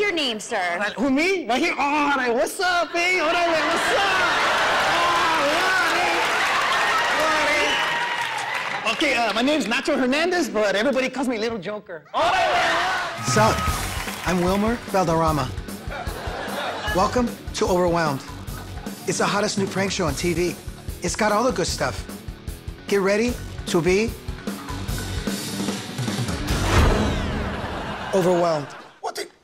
your name, sir? Who, me? Right here? All right, what's up, eh? Órale, what's up? Oh, what? What? Okay, uh, my name's Nacho Hernandez, but everybody calls me Little Joker. What's up? I'm Wilmer Valderrama. Welcome to Overwhelmed. It's the hottest new prank show on TV. It's got all the good stuff. Get ready to be overwhelmed.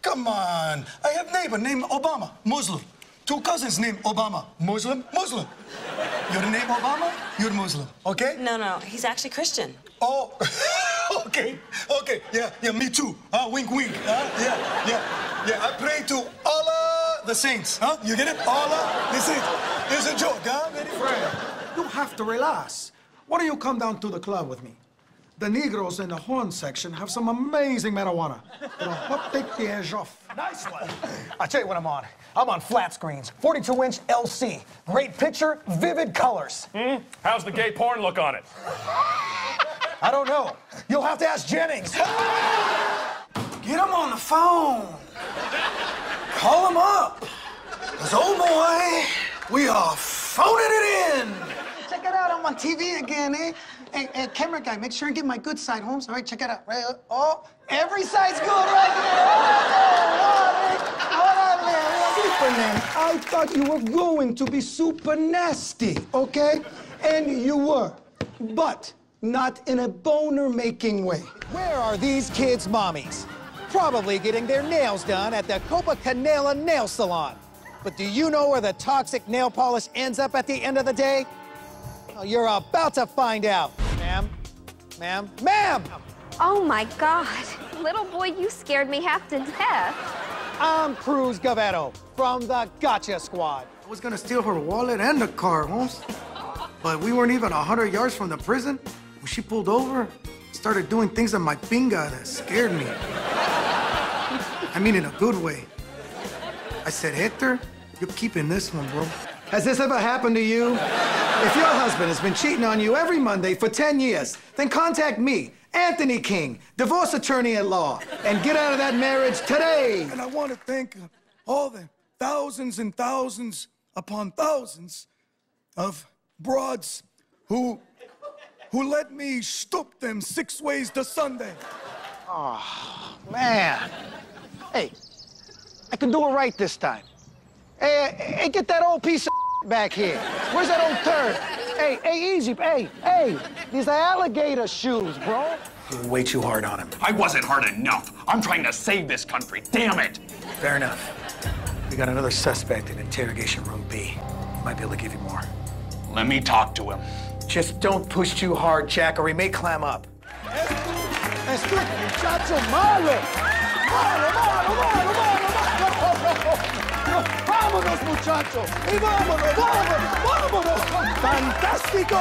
What the? Come on. I have neighbor named Obama, Muslim. Two cousins named Obama, Muslim, Muslim. Your name Obama, you're Muslim, okay? No, no, he's actually Christian. Oh, okay, okay, yeah, yeah, me too. Huh? Wink, wink. Huh? Yeah, yeah, yeah. I pray to Allah the saints. Huh? You get it? Allah the saints. It's a joke, huh? Very Fred, you have to relax. Why don't you come down to the club with me? The Negros in the horn section have some amazing marijuana. It'll help take the edge off. Nice one. I'll tell you what I'm on. I'm on flat screens, 42 inch LC. Great picture, vivid colors. Hmm? How's the gay porn look on it? I don't know. You'll have to ask Jennings. Get him on the phone. Call him up. Cause oh boy, we are phoning it in. I'm on TV again, eh? Hey, hey, camera guy, make sure and get my good side, Holmes. All right, check it out. Right, uh, oh, every side's good right there. Superman, I thought you were going to be super nasty, okay? And you were, but not in a boner-making way. Where are these kids' mommies? Probably getting their nails done at the Copa Canela Nail Salon. But do you know where the toxic nail polish ends up at the end of the day? Well, you're about to find out. Ma'am, ma'am, ma'am! Oh my God. Little boy, you scared me half to death. I'm Cruz Gavetto from the Gotcha Squad. I was gonna steal her wallet and the car, Holmes. But we weren't even 100 yards from the prison. When she pulled over, started doing things on my pinga that scared me. I mean, in a good way. I said, Hector, you're keeping this one, bro. Has this ever happened to you? If your husband has been cheating on you every Monday for 10 years, then contact me, Anthony King, divorce attorney at law, and get out of that marriage today. And I want to thank uh, all the thousands and thousands upon thousands of broads who who let me stoop them six ways to Sunday. Oh, Man. Hey, I can do it right this time. Hey, hey, hey, get that old piece of back here. Where's that old turd? Hey, hey, easy. Hey, hey, these are alligator shoes, bro. You're way too hard on him. I wasn't hard enough. I'm trying to save this country. Damn it. Fair enough. We got another suspect in interrogation room B. Might be able to give you more. Let me talk to him. Just don't push too hard, Jack, or he may clam up. Esto es muchacho malo. Malo, malo, malo, malo, malo. Muchachos. Y vámonos, vámonos, vámonos. Fantástico.